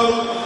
الله